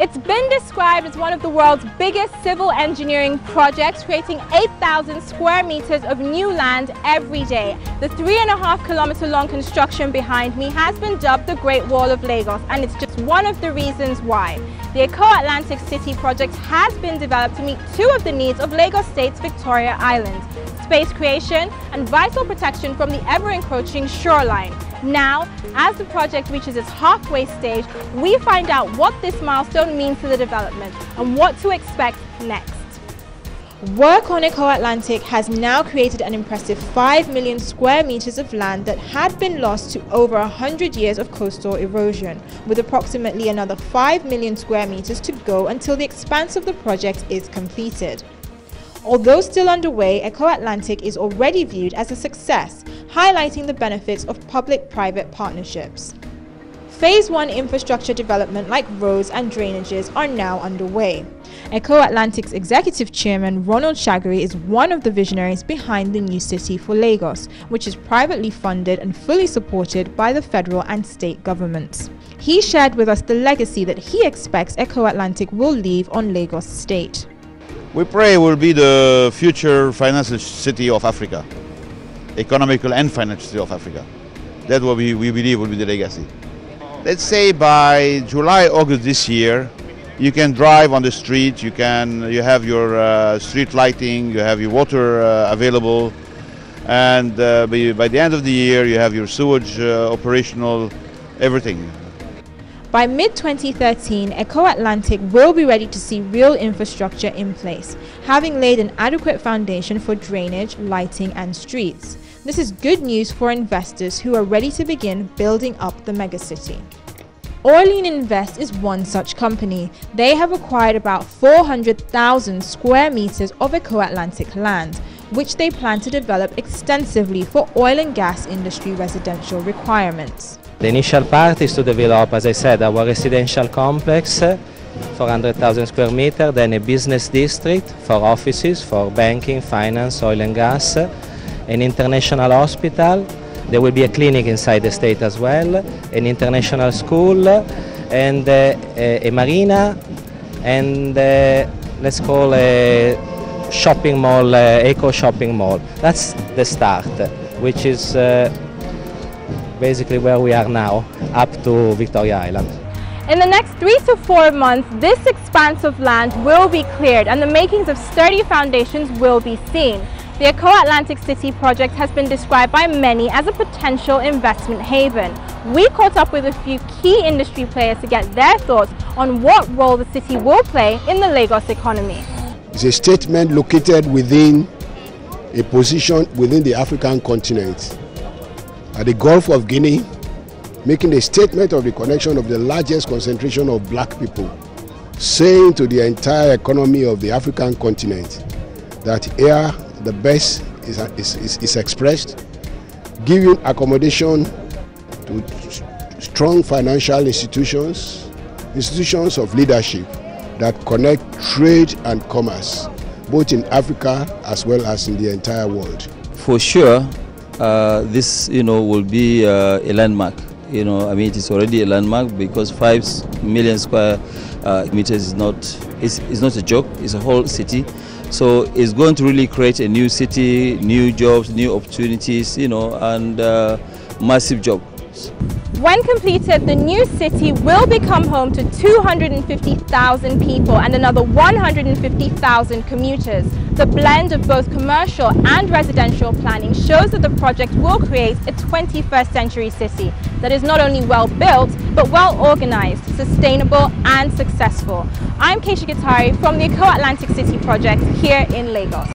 It's been described as one of the world's biggest civil engineering projects, creating 8,000 square meters of new land every day. The three and a half kilometer long construction behind me has been dubbed the Great Wall of Lagos, and it's just one of the reasons why. The Eko Atlantic City project has been developed to meet two of the needs of Lagos State's Victoria Island space creation and vital protection from the ever-encroaching shoreline. Now, as the project reaches its halfway stage, we find out what this milestone means to the development and what to expect next. Work on Eko Atlantic has now created an impressive 5 million square meters of land that had been lost to over 100 years of coastal erosion, with approximately another 5 million square meters to go until the expanse of the project is completed. Although still underway, Eko Atlantic is already viewed as a success, highlighting the benefits of public-private partnerships. Phase 1 infrastructure development like roads and drainages are now underway. Eko Atlantic's executive chairman Ronald Chagoury is one of the visionaries behind the new city for Lagos, which is privately funded and fully supported by the federal and state governments. He shared with us the legacy that he expects Eko Atlantic will leave on Lagos State. We pray will be the future financial city of Africa, economical and financial city of Africa. That's what we, we believe will be the legacy. Let's say by July, August this year, you can drive on the street, you can, you have your uh, street lighting, you have your water uh, available, and uh, by, by, the end of the year you have your sewage uh, operational, everything. By mid-2013, Eko Atlantic will be ready to see real infrastructure in place, having laid an adequate foundation for drainage, lighting and streets. This is good news for investors who are ready to begin building up the megacity. Orlean Invest is one such company. They have acquired about 400,000 square meters of Eko-Atlantic land, which they plan to develop extensively for oil and gas industry residential requirements. The initial part is to develop, as I said, our residential complex, 400,000 square meter, then a business district for offices, for banking, finance, oil and gas, an international hospital, there will be a clinic inside the state as well, an international school, and uh, a, a, marina, and uh, let's call a shopping mall, uh, eco shopping mall. That's the start, which is basically where we are now, up to Victoria Island. In the next three to four months, this expanse of land will be cleared and the makings of sturdy foundations will be seen. The Eko Atlantic City project has been described by many as a potential investment haven. We caught up with a few key industry players to get their thoughts on what role the city will play in the Lagos economy. It's a statement located within a position within the African continent at the Gulf of Guinea, making a statement of the connection of the largest concentration of black people, saying to the entire economy of the African continent that here the best is, is, is, expressed, giving accommodation to strong financial institutions, institutions of leadership that connect trade and commerce, both in Africa as well as in the entire world. For sure, uh, this you know will be uh, a landmark. You know i mean it is already a landmark because five million square uh, meters is not is, is not a joke. It's a whole city. So it's going to really create a new city new jobs new opportunities you know and uh, massive jobs when completed, the new city will become home to 250,000 people and another 150,000 commuters. The blend of both commercial and residential planning shows that the project will create a 21st century city that is not only well built, but well organized, sustainable and successful. I'm Keisha Gitari from the Eko Atlantic City project here in Lagos.